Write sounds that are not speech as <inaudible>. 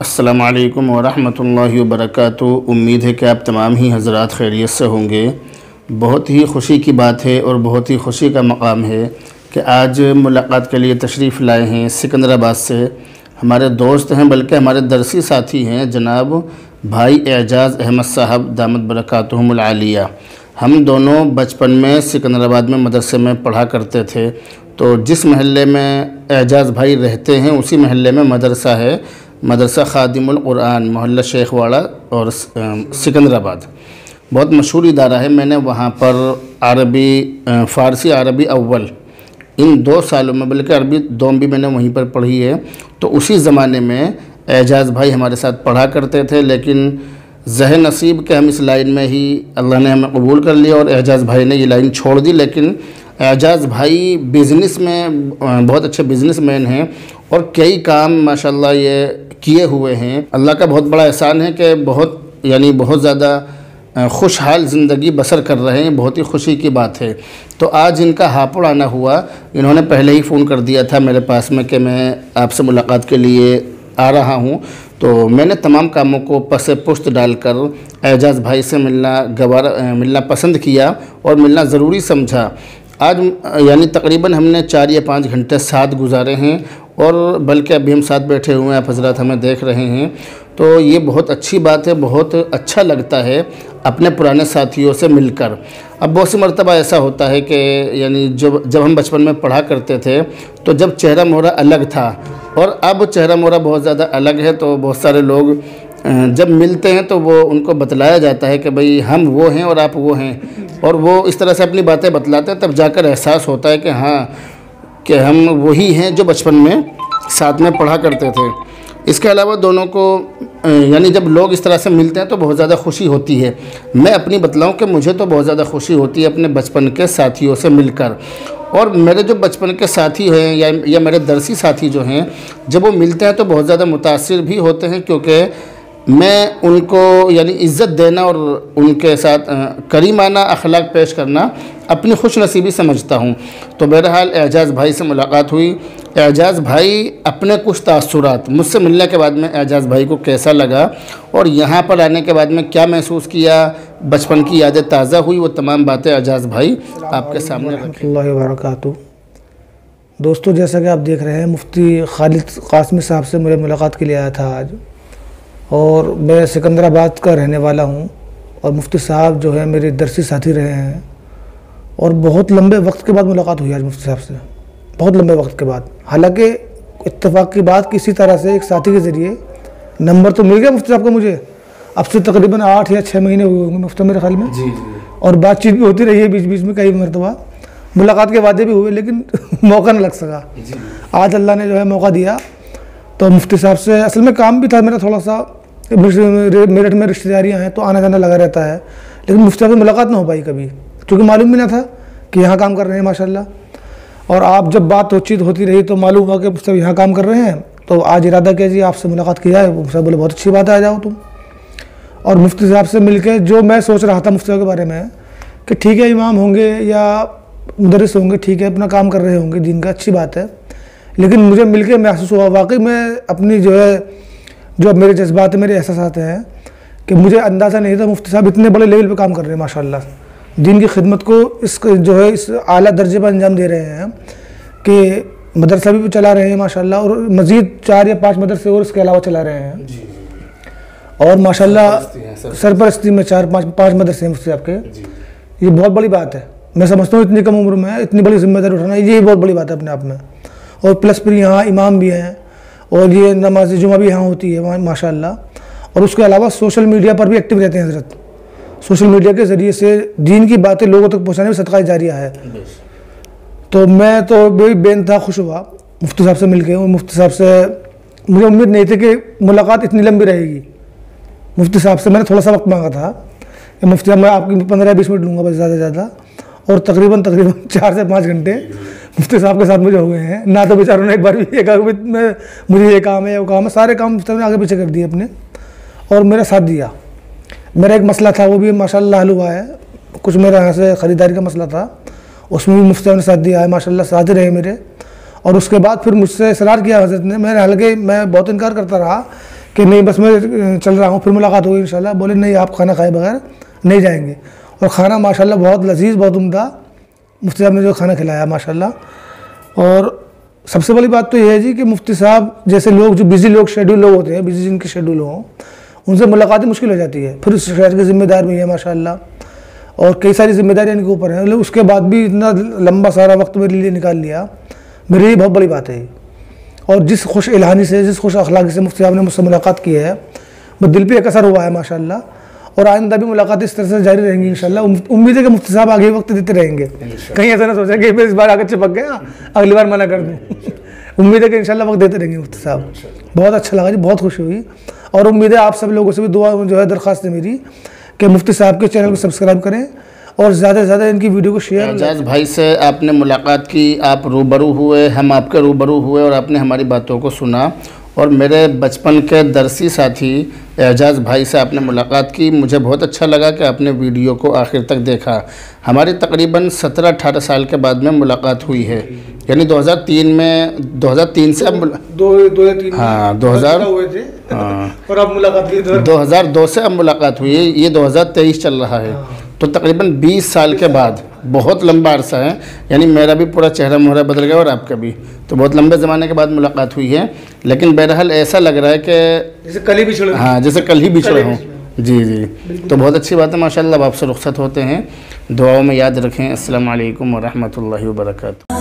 असलकम वरहमल वबरक उम्मीद है कि आप तमाम ही हज़रत खैरियत से होंगे। बहुत ही खुशी की बात है और बहुत ही खुशी का मकाम है कि आज मुलाकात के लिए तशरीफ़ लाए हैं सिकंदराबाद से। हमारे दोस्त हैं, बल्कि हमारे दरसी साथी हैं, जनाब भाई एजाज़ अहमद साहब, दामद बरक़ातहमलिया हम दोनों बचपन में सिकंदराबाद में मदरसे में पढ़ा करते थे। तो जिस महल्ले में एजाज़ भाई रहते हैं, उसी महल्ले में मदरसा है। मदरसा ख़ादिमुलक़ुरान मोहल्ला शेखवाड़ा और सिकंदराबाद। बहुत मशहूर इदारा है। मैंने वहाँ पर अरबी फ़ारसी, अरबी अव्वल, इन दो सालों में, बल्कि अरबी दोम भी मैंने वहीं पर पढ़ी है। तो उसी ज़माने में एजाज़ भाई हमारे साथ पढ़ा करते थे, लेकिन जह नसीब के हम इस लाइन में ही अल्लाह ने हमें कबूल कर लिया और एजाज़ भाई ने ये लाइन छोड़ दी। लेकिन एजाज़ भाई बिज़नेस में बहुत अच्छे बिज़नेस मैन हैं और कई काम, माशाल्लाह, ये किए हुए हैं। अल्लाह का बहुत बड़ा एहसान है कि बहुत, यानी बहुत ज़्यादा खुशहाल ज़िंदगी बसर कर रहे हैं। बहुत ही खुशी की बात है। तो आज इनका हापुड़ आना हुआ। इन्होंने पहले ही फ़ोन कर दिया था मेरे पास में कि मैं आपसे मुलाकात के लिए आ रहा हूँ। तो मैंने तमाम कामों को पस पुस्त डालकर एजाज़ भाई से मिलना, गवार मिलना पसंद किया और मिलना ज़रूरी समझा। आज, यानी तकरीबन हमने चार या पाँच घंटे साथ गुजारे हैं और बल्कि अभी हम साथ बैठे हुए हैं, आप हजरात हमें देख रहे हैं। तो ये बहुत अच्छी बात है, बहुत अच्छा लगता है अपने पुराने साथियों से मिलकर। अब बहुत सी मरतबा ऐसा होता है कि, यानी जब जब हम बचपन में पढ़ा करते थे तो जब चेहरा मोहरा अलग था। और अब चेहरा मोहरा बहुत ज़्यादा अलग है तो बहुत सारे लोग जब मिलते हैं तो वो उनको बतलाया जाता है कि भाई, हम वो हैं और आप वो हैं। और वो इस तरह से अपनी बातें बतलाते हैं, तब जाकर एहसास होता है कि हाँ कि हम वही हैं जो बचपन में साथ में पढ़ा करते थे। इसके अलावा दोनों को यानी जब लोग इस तरह से मिलते हैं तो बहुत ज़्यादा खुशी होती है। मैं अपनी बतलाऊँ कि मुझे तो बहुत ज़्यादा खुशी होती है अपने बचपन के साथियों से मिलकर। और मेरे जो बचपन के साथी हैं या या मेरे दरसी साथी जो हैं, जब वो मिलते हैं तो बहुत ज़्यादा मुतासर भी होते हैं क्योंकि मैं उनको, यानी इज़्ज़त देना और उनके साथ करीमाना अखलाक पेश करना अपनी खुश नसीबी समझता हूँ। तो बहरहाल एजाज़ भाई से मुलाकात हुई। एजाज़ भाई अपने कुछ तासुरात, मुझसे मिलने के बाद में एजाज़ भाई को कैसा लगा और यहाँ पर आने के बाद में क्या महसूस किया? बचपन की यादें ताज़ा हुई, वो तमाम बातें एजाज़ भाई आपके सामने रखें। दोस्तों, जैसा कि आप देख रहे हैं, मुफ्ती खालिद कासमी साहब से मेरे मुलाकात के लिए आया था आज। और मैं सिकंदराबाद का रहने वाला हूँ और मुफ्ती साहब जो है, मेरे दरसी साथी रहे हैं। और बहुत लंबे वक्त के बाद मुलाकात हुई आज मुफ्ती साहब से। बहुत लंबे वक्त के बाद। हालाँकि इतफाक़ की बात किसी तरह से एक साथी के ज़रिए नंबर तो मिल गया मुफ्ती साहब को मुझे। अब से तकरीबन आठ या छः महीने हुए होंगे मुफ़्त मेरे ख्याल में। जी जी। और बातचीत भी होती रही है बीच बीच में कई मरतबा। मुलाकात के वादे भी हुए लेकिन <laughs> मौका न लग सका। आज अल्लाह ने जो है मौका दिया। तो मुफ्ती साहब से असल में काम भी था मेरा थोड़ा सा मेरठ में रिश्तेदारियाँ हैं तो आना जाना लगा रहता है। लेकिन मुफ्ती साहब से मुलाकात ना हो पाई कभी। क्योंकि मालूम भी ना था कि यहाँ काम कर रहे हैं, माशाल्लाह। और आप जब बात बातचीत होती रही तो मालूम हुआ कि साहब यहाँ काम कर रहे हैं। तो आज इरादा किया जी, आपसे मुलाकात की जाए साहब बोले, बहुत अच्छी बात है, आ जाओ तुम। और मुफ्ती साहब से मिल जो मैं सोच रहा था मुफ्ती के बारे में कि ठीक है, इमाम होंगे या मुदरस होंगे, ठीक है, अपना काम कर रहे होंगे दिन का अच्छी बात है। लेकिन मुझे मिल के महसूस हुआ, वाकई मैं अपनी जो है, जो मेरे जज्बात मेरे एहसास हैं कि मुझे अंदाज़ा नहीं था मुफ्ती साहब इतने बड़े लेवल पे काम कर रहे हैं, माशाल्लाह। दिन की खिदमत को इस जो है इस आला दर्जे पर अंजाम दे रहे हैं कि मदरसा भी चला रहे हैं माशाल्लाह और मज़ीद चार या पाँच मदरसे और इसके अलावा चला रहे हैं। और माशाल्लाह सरपरस्ती में चार पाँच पाँच मदरसे हैं मुफ्ती साहब के ये बहुत बड़ी बात है। मैं समझता हूँ इतनी कम उम्र में इतनी बड़ी ज़िम्मेदारी उठाना ये बहुत बड़ी बात है अपने आप में। और प्लस फिर यहाँ इमाम भी हैं और ये नमाज़ जुमा भी यहाँ होती है माशाल्लाह। और उसके अलावा सोशल मीडिया पर भी एक्टिव रहते हैं हज़रत। सोशल मीडिया के ज़रिए से दीन की बातें लोगों तक पहुँचाने में सदका जारिया है। तो मैं तो बे बेनता खुश हुआ मुफ्ती साहब से मिल के और मुफ्ती साहब से मुझे उम्मीद नहीं थी कि मुलाकात इतनी लंबी रहेगी। मुफ्ती साहब से मैंने थोड़ा सा वक्त मांगा था कि मुफ्ती साहब मैं आपकी पंद्रह बीस मिनट लूँगा बस ज़्यादा से ज़्यादा। और तकरीबन तकरीबन <laughs> चार से पाँच घंटे मुफ्ती साहब के साथ मुझे हो गए हैं। ना तो बेचारों ने एक बार भी एक में मुझे ये काम है वो काम है सारे काम मुफ्ती ने आगे पीछे कर दिए अपने। और मेरा साथ दिया। मेरा एक मसला था, वो भी माशाल्लाह हल हुआ है। कुछ मेरा यहाँ से ख़रीदारी का मसला था। उसमें भी मुफ्ती ने साथ दिया है, माशाल्लाह साथ ही रहे मेरे। और उसके बाद फिर मुझसे इसरार किया हज़रत ने। मैंने हालाँकि मैं बहुत इनकार करता रहा कि नहीं, बस मैं चल रहा हूँ, फिर मुलाकात होगी इंशाल्लाह। बोले, नहीं, आप खाना खाए बगैर नहीं जाएँगे। और खाना माशाल्लाह बहुत लजीज, बहुत उमदा मुफ्ती साहब ने जो खाना खिलाया, माशाल्लाह। और सबसे बड़ी बात तो यह है जी कि मुफ्ती साहब जैसे लोग, जो बिज़ी लोग शेड्यूल लोग होते हैं बिज़ी जिनके शेड्यूल हों उनसे मुलाकातें मुश्किल हो जाती है। फिर उस शहर के ज़िम्मेदार भी है माशाल्लाह। और कई सारी जिम्मेदारियाँ इनके ऊपर हैं। लेकिन उसके बाद भी इतना लंबा सारा वक्त मेरे लिए निकाल लिया मेरे लिए बहुत बड़ी बात है और जिस खुश इलानी से जिस खुश अखलाक से मुफ्ती साहब ने मुझसे मुलाकात की है वो दिल पे एक असर हुआ है माशाल्लाह। और आइंदा भी मुलाकात इस तरह से जारी रहेंगी इंशाल्लाह। उम- उम्मीद है कि मुफ्ती साहब आगे वक्त देते रहेंगे। कहीं ऐसा ना सोचें कि मैं इस बार आगे चिपक गया अगली बार मना कर दूँ। उम्मीद है कि इंशाल्लाह वक्त देते रहेंगे मुफ्ती साहब। बहुत अच्छा लगा जी बहुत खुशी हुई। और उम्मीद है आप सब लोगों से भी दुआ जो है दरख्वास्त है मेरी कि मुफ्ती साहब के चैनल को सब्सक्राइब करें और ज़्यादा से ज़्यादा इनकी वीडियो को शेयर एजाज भाई से आपने मुलाकात की, आप रूबरू हुए, हम आपके रूबरू हुए और आपने हमारी बातों को सुना। और मेरे बचपन के दरसी साथी एजाज भाई से आपने मुलाकात की। मुझे बहुत अच्छा लगा कि आपने वीडियो को आखिर तक देखा। हमारी तकरीबन 17-18 साल के बाद में मुलाकात हुई है। यानी 2003 में 2003 से अब दो दो तीन हाँ, 2000 हुए थे। हाँ। और अब मुलाकात की तो 2002 से अब मुलाकात हुई है ये 2023 चल रहा है। तो तकरीबन 20 साल के बाद बहुत लंबा अरसा है। यानी मेरा भी पूरा चेहरा मोहरा बदल गया और आपका भी। तो बहुत लंबे ज़माने के बाद मुलाकात हुई है। लेकिन बहरहाल ऐसा लग रहा है कि जैसे कल ही बिछड़े हाँ जैसे कल ही बिछड़े हों जी जी। तो बहुत अच्छी बात है माशाल्लाह आपसे रुख्सत होते हैं। दुआओं में याद रखें। अस्सलाम वालेकुम वरहमतुल्लाहि वबरकातुहू